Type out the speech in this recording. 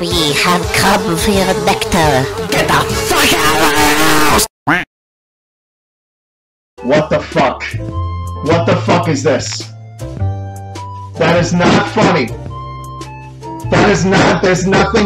We have come for your nectar. Get the fuck out of my house! What the fuck? What the fuck is this? That is not funny. That is not, there's nothing